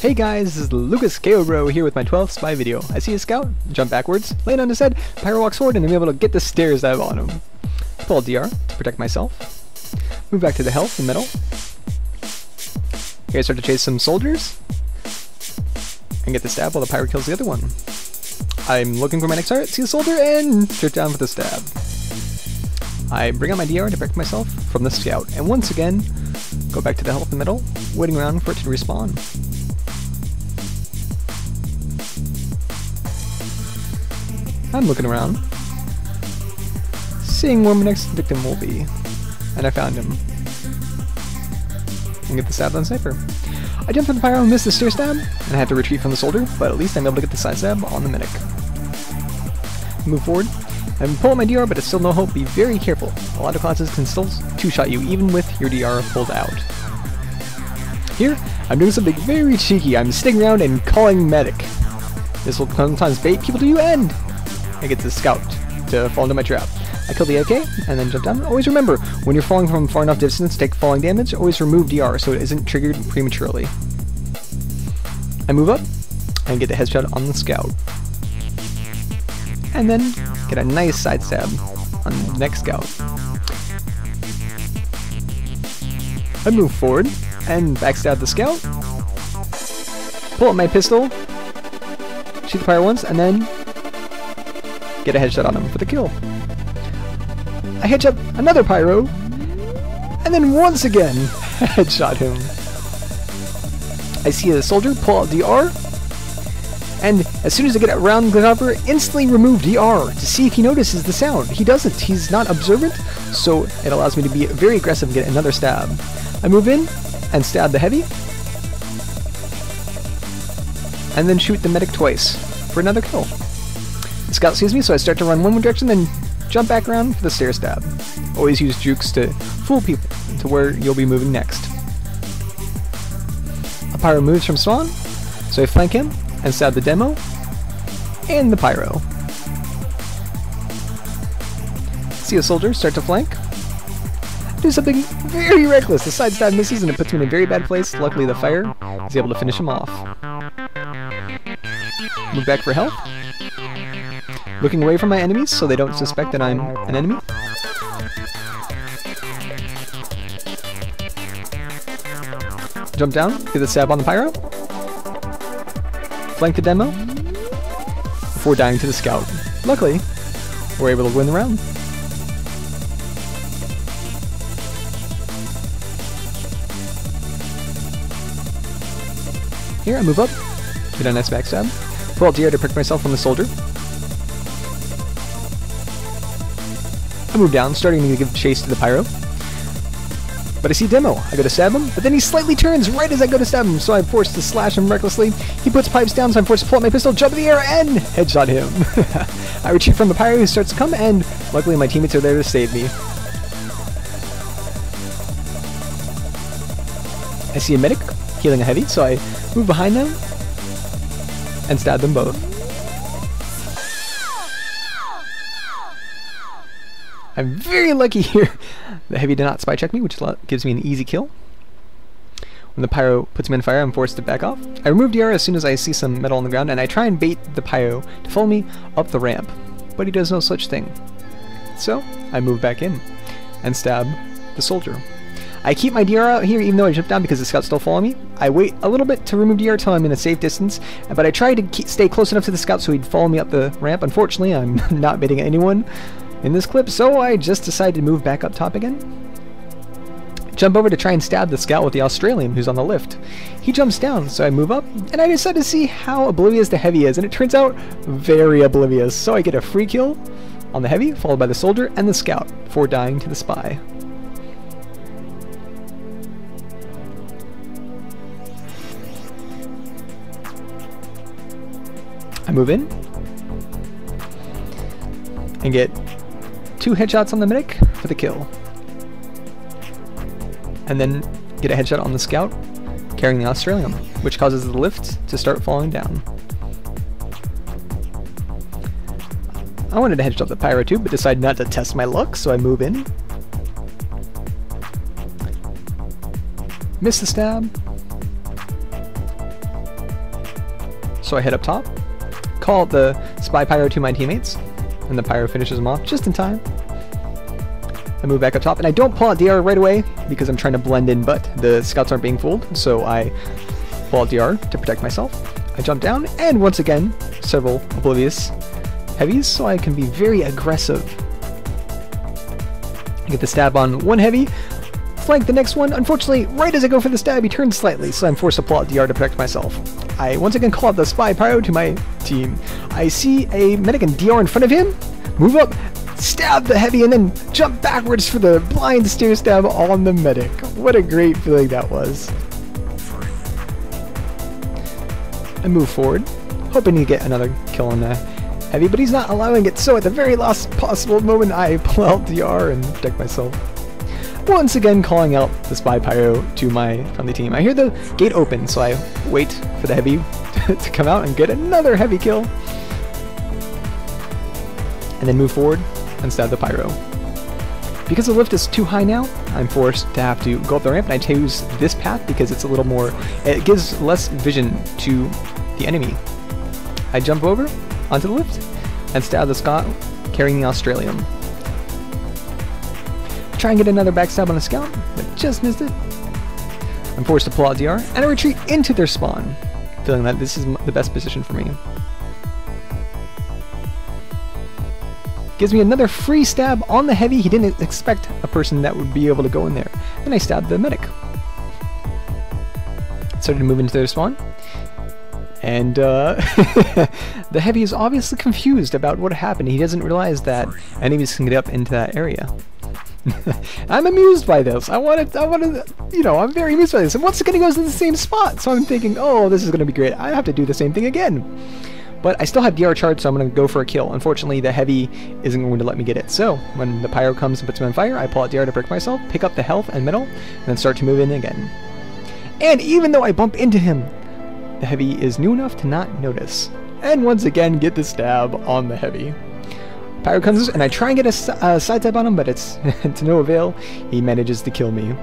Hey guys, this is Lucas Ko Bro here with my 12th spy video. I see a scout, jump backwards, land on his head, pyro walk forward, and I'm able to get the stair stab on him. Pull a DR to protect myself. Move back to the health and metal. Here I start to chase some soldiers. And get the stab while the pyro kills the other one. I'm looking for my next target, see a soldier, and shoot down with the stab. I bring out my DR to protect myself from the scout, and once again, go back to the health and metal, waiting around for it to respawn. I'm looking around, seeing where my next victim will be, and I found him. And get the stab on Sniper. I jumped on the pyro and missed the stair stab, and I had to retreat from the soldier, but at least I'm able to get the side stab on the medic. Move forward. I'm pulling my DR, but it's still no hope. Be very careful. A lot of classes can still two-shot you even with your DR pulled out. Here, I'm doing something very cheeky. I'm sticking around and calling medic. This will sometimes bait people to you and I get the scout to fall into my trap. I kill the AK and then jump down. Always remember, when you're falling from far enough distance take falling damage, always remove DR so it isn't triggered prematurely. I move up and get the headshot on the scout. And then get a nice side stab on the next scout. I move forward and backstab the scout. Pull up my pistol, shoot the pyro once, and then get a headshot on him for the kill. I headshot another pyro, and then once again headshot him. I see a soldier pull out DR, and as soon as I get around the cover, instantly remove DR to see if he notices the sound. He doesn't. He's not observant, so it allows me to be very aggressive and get another stab. I move in and stab the heavy, and then shoot the medic twice for another kill. Scout sees me, so I start to run one direction, then jump back around for the stair stab. Always use jukes to fool people to where you'll be moving next. A pyro moves from spawn, so I flank him and stab the demo and the pyro. See a soldier start to flank. Do something very reckless. The side stab misses and it puts me in a very bad place. Luckily the fire is able to finish him off. Move back for health. Looking away from my enemies so they don't suspect that I'm an enemy. Jump down, get the stab on the pyro. Flank the demo. Before dying to the scout. Luckily, we're able to win the round. Here, I move up, get a nice backstab. Pull out DR to prick myself from the soldier. Move down, starting to give chase to the pyro. But I see Demo. I go to stab him, but then he slightly turns right as I go to stab him, so I'm forced to slash him recklessly. He puts pipes down, so I'm forced to pull out my pistol, jump in the air, and headshot him. I retreat from the pyro who starts to come, and luckily my teammates are there to save me. I see a medic healing a heavy, so I move behind them and stab them both. I'm very lucky here. The heavy did not spy check me, which gives me an easy kill. When the pyro puts me on fire, I'm forced to back off. I remove DR as soon as I see some metal on the ground, and I try and bait the pyro to follow me up the ramp, but he does no such thing. So, I move back in and stab the soldier. I keep my DR out here even though I jump down because the scout's still following me. I wait a little bit to remove DR till I'm in a safe distance, but I try to keep, stay close enough to the scout so he'd follow me up the ramp. Unfortunately, I'm not baiting anyone in this clip, so I just decided to move back up top again. Jump over to try and stab the scout with the Australium who's on the lift. He jumps down, so I move up, and I decide to see how oblivious the heavy is, and it turns out very oblivious, so I get a free kill on the heavy, followed by the soldier and the scout, before dying to the spy. I move in and get two headshots on the medic for the kill. And then get a headshot on the scout carrying the Australium, which causes the lift to start falling down. I wanted to headshot the Pyro too, but decided not to test my luck, so I move in. Miss the stab. so I head up top, call the Spy Pyro to my teammates, and the Pyro finishes him off just in time. I move back up top, and I don't pull out DR right away because I'm trying to blend in, but the scouts aren't being fooled, so I pull out DR to protect myself. I jump down, and once again, several oblivious heavies, so I can be very aggressive. I get the stab on one heavy, flank the next one. Unfortunately, right as I go for the stab, he turns slightly, so I'm forced to pull out DR to protect myself. I once again call out the Spy Pyro to my team. I see a medic and DR in front of him, move up, stab the heavy, and then jump backwards for the blind stair stab on the medic. What a great feeling that was. I move forward, hoping to get another kill on the heavy, but he's not allowing it, so at the very last possible moment I pull out DR and protect myself. Once again calling out the Spy Pyro to my friendly team. I hear the gate open, so I wait for the heavy to come out and get another heavy kill. And then move forward and stab the Pyro. Because the lift is too high now, I'm forced to have to go up the ramp, and I choose this path because it's a little more, it gives less vision to the enemy. I jump over onto the lift and stab the scout carrying the Australium. Try and get another backstab on a scout, but just missed it. I'm forced to pull out DR, and I retreat into their spawn, feeling that this is the best position for me. Gives me another free stab on the heavy. He didn't expect a person that would be able to go in there. Then I stabbed the medic. Started to move into their spawn. And uh, the heavy is obviously confused about what happened. He doesn't realize that enemies can get up into that area. I'm amused by this. I want to, I want to, you know, I'm very amused by this. And once again, he goes to the same spot. So I'm thinking, oh, this is going to be great. I have to do the same thing again. But I still have DR charged, so I'm going to go for a kill. Unfortunately, the heavy isn't going to let me get it. So when the pyro comes and puts me on fire, I pull out DR to break myself, pick up the health and metal, and then start to move in again. And even though I bump into him, the heavy is new enough to not notice. And once again, get the stab on the heavy. Pyro comes and I try and get a uh, side stab on him, but it's to no avail. He manages to kill me.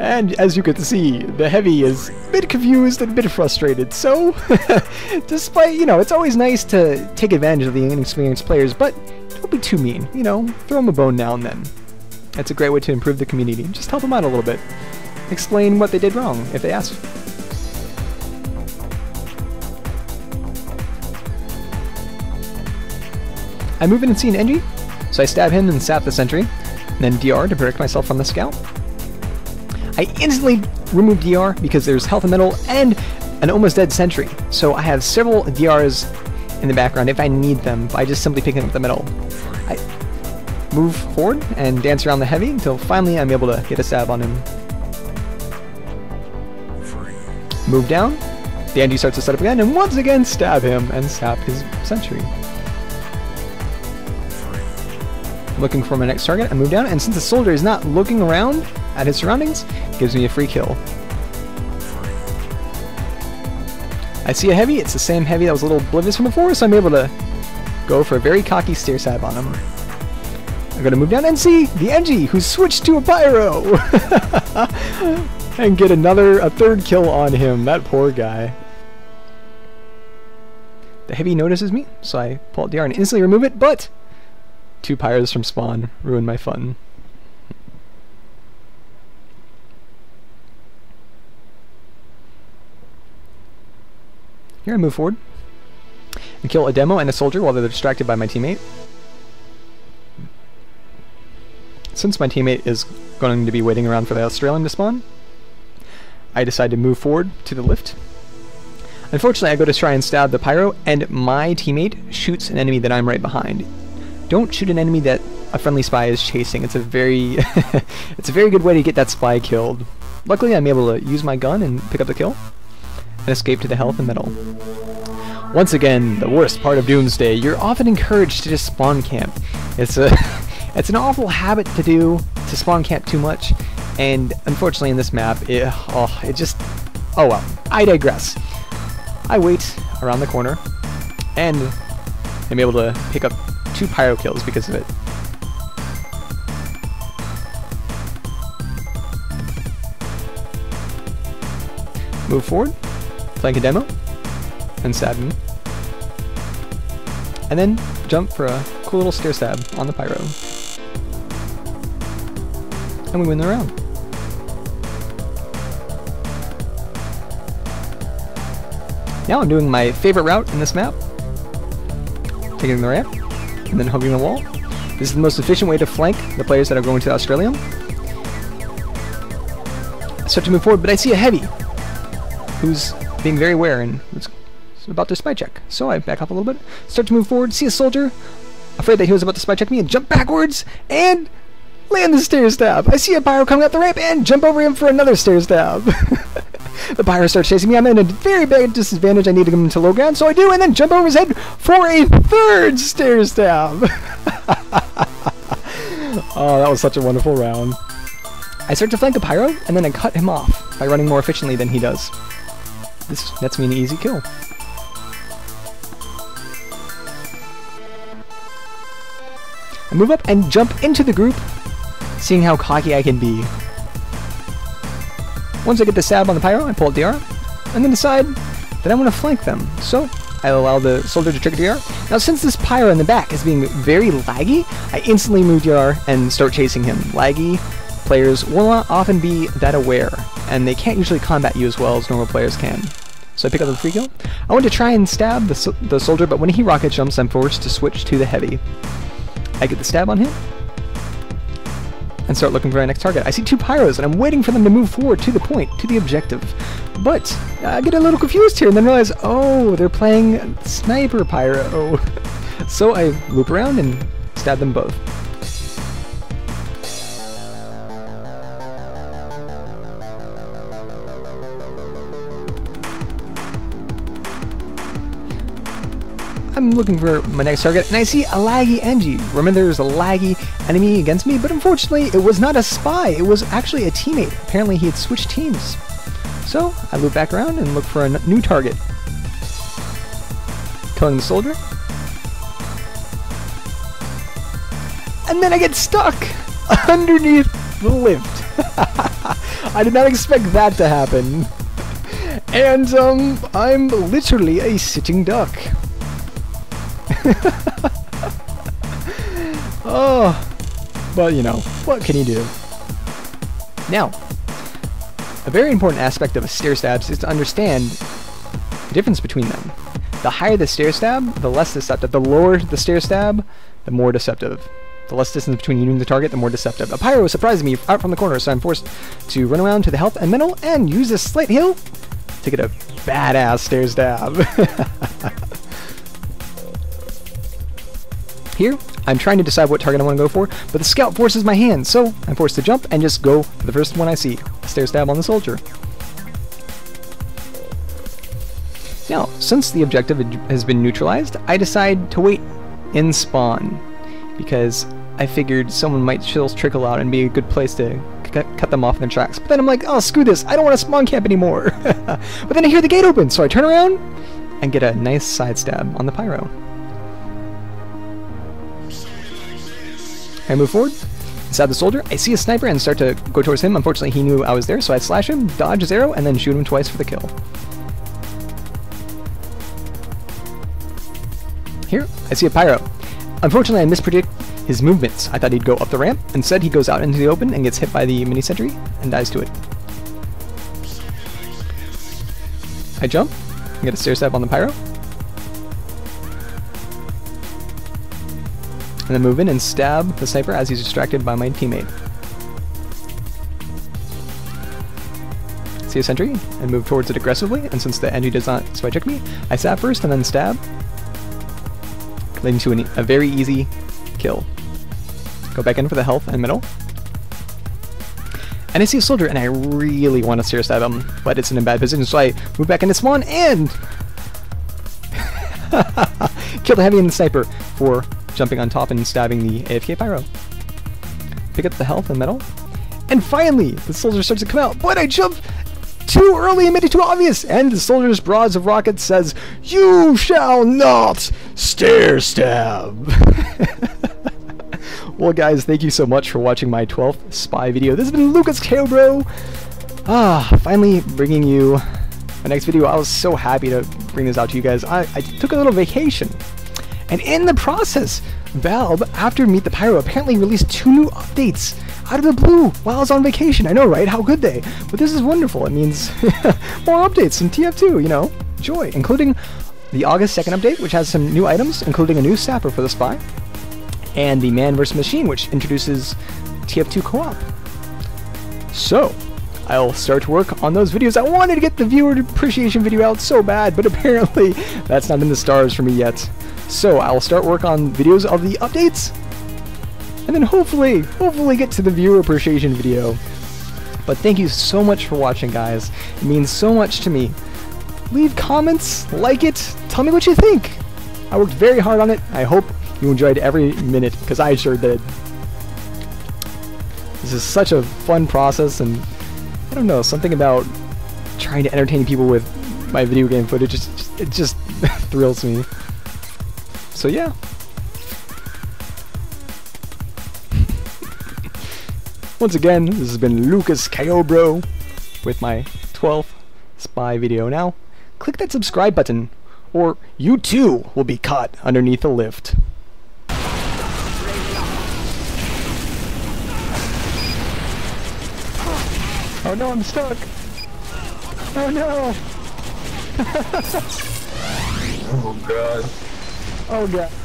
And as you can see, the heavy is a bit confused and a bit frustrated. So, despite, you know, it's always nice to take advantage of the inexperienced players, but don't be too mean. You know, throw them a bone now and then. That's a great way to improve the community. Just help them out a little bit. Explain what they did wrong if they ask. I move in and see an Engie, so I stab him and sap the sentry, and then DR to protect myself from the scout. I instantly remove DR because there's health and metal and an almost dead sentry, so I have several DRs in the background if I need them by just simply picking up the metal. I move forward and dance around the heavy until finally I'm able to get a stab on him. Move down, Engie starts to set up again, and once again stab him and sap his sentry. Looking for my next target. I move down, and since the soldier is not looking around at his surroundings, gives me a free kill. I see a heavy, it's the same heavy that was a little oblivious from before, so I'm able to go for a very cocky stair stab on him. I'm gonna move down and see the Engie, who switched to a Pyro! and get another, a third kill on him, that poor guy. The heavy notices me, so I pull out DR and instantly remove it, but Two pyros from spawn ruin my fun. Here I move forward and kill a demo and a soldier while they're distracted by my teammate. Since my teammate is going to be waiting around for the Australium to spawn, I decide to move forward to the lift. Unfortunately, I go to try and stab the pyro, and my teammate shoots an enemy that I'm right behind don't shoot an enemy that a friendly spy is chasing. It's a very it's a very good way to get that spy killed. Luckily, I'm able to use my gun and pick up the kill and escape to the health and metal. Once again, the worst part of Doomsday, you're often encouraged to just spawn camp. It's a it's an awful habit to do to spawn camp too much, and unfortunately in this map, it, oh, it just oh well. I digress. I wait around the corner, and I'm able to pick up two pyro kills because of it. Move forward, flank a demo, and stab. And then jump for a cool little stair stab on the pyro. And we win the round. Now I'm doing my favorite route in this map. Taking the ramp, and then hugging the wall. This is the most efficient way to flank the players that are going to the Australium. I start to move forward, but I see a heavy who's being very aware and is about to spy check. So I back up a little bit, start to move forward, see a soldier, afraid that he was about to spy check me, and jump backwards, and land the stair stab. I see a pyro coming up the ramp, and jump over him for another stair stab. the pyro starts chasing me. I'm in a very bad disadvantage. I need to come him to low ground, so I do, and then jump over his head for a third stair stab. oh, that was such a wonderful round. I start to flank the pyro, and then I cut him off by running more efficiently than he does. This nets me an easy kill. I move up and jump into the group, seeing how cocky I can be. Once I get the stab on the pyro, I pull out the DR, and then decide that I want to flank them. So, I allow the soldier to trigger the DR. Now since this pyro in the back is being very laggy, I instantly move DR and start chasing him. Laggy players will not often be that aware, and they can't usually combat you as well as normal players can. So I pick up the free kill. I want to try and stab the, so the soldier, but when he rocket jumps, I'm forced to switch to the heavy. I get the stab on him, and start looking for my next target. I see two pyros, and I'm waiting for them to move forward to the point, to the objective. But uh, I get a little confused here, and then realize, oh, they're playing Sniper Pyro. so I loop around and stab them both. I'm looking for my next target, and I see a laggy Engie. Remember, there's a laggy enemy against me, but unfortunately, it was not a spy. It was actually a teammate. Apparently, he had switched teams. So, I loop back around and look for a new target. Killing the soldier. And then I get stuck underneath the lift. I did not expect that to happen. And, um, I'm literally a sitting duck. oh, but you know, what can you do? Now, a very important aspect of stair stabs is to understand the difference between them. The higher the stair stab, the less deceptive. The lower the stair stab, the more deceptive. The less distance between you and the target, the more deceptive. A pyro is surprising me out from the corner, so I'm forced to run around to the health and metal and use this slight hill to get a badass stair stab. Here, I'm trying to decide what target I want to go for, but the scout forces my hand, so I'm forced to jump and just go for the first one I see. Stair stab on the soldier. Now, since the objective has been neutralized, I decide to wait in spawn, because I figured someone might still trickle out and be a good place to cut them off in their tracks. But then I'm like, oh, screw this, I don't want to spawn camp anymore. but then I hear the gate open, so I turn around and get a nice side stab on the pyro. I move forward, inside the soldier, I see a sniper and start to go towards him. Unfortunately, he knew I was there, so I slash him, dodge his arrow, and then shoot him twice for the kill. Here, I see a pyro. Unfortunately, I mispredict his movements. I thought he'd go up the ramp. Instead, he goes out into the open and gets hit by the mini sentry and dies to it. I jump, and get a stair stab on the pyro, and then move in and stab the sniper as he's distracted by my teammate. See a sentry and move towards it aggressively, and since the Engie does not spy check me, I stab first and then stab, leading to an, a very easy kill. Go back in for the health and metal. And I see a soldier, and I really want to stair stab him, but it's in a bad position, so I move back into spawn and kill the heavy and the sniper for jumping on top and stabbing the AFK Pyro. Pick up the health and metal. And finally, the soldier starts to come out, but I jump too early and made it too obvious, and the soldier's broads of rockets says, You shall not stair stab! well guys, thank you so much for watching my 12th spy video. This has been Lucas Bro. Ah, finally bringing you my next video. I was so happy to bring this out to you guys. I, I took a little vacation. And in the process, Valve, after Meet the Pyro, apparently released two new updates out of the blue while I was on vacation. I know, right? How could they? But this is wonderful. It means more updates in TF2, you know? Joy, including the August 2nd update, which has some new items, including a new sapper for the spy, and the Man vs. Machine, which introduces TF2 co-op. So, I'll start to work on those videos. I wanted to get the viewer appreciation video out so bad, but apparently that's not in the stars for me yet. So I'll start work on videos of the updates, and then hopefully, hopefully get to the viewer appreciation video. But thank you so much for watching, guys. It means so much to me. Leave comments, like it, tell me what you think. I worked very hard on it. I hope you enjoyed every minute, because I sure did. This is such a fun process, and I don't know, something about trying to entertain people with my video game footage, just, it just thrills me. So yeah. Once again, this has been Lucas Ko Bro with my 12th spy video. Now, click that subscribe button, or you too will be caught underneath a lift. Oh no, I'm stuck! Oh no! Oh god. Oh god.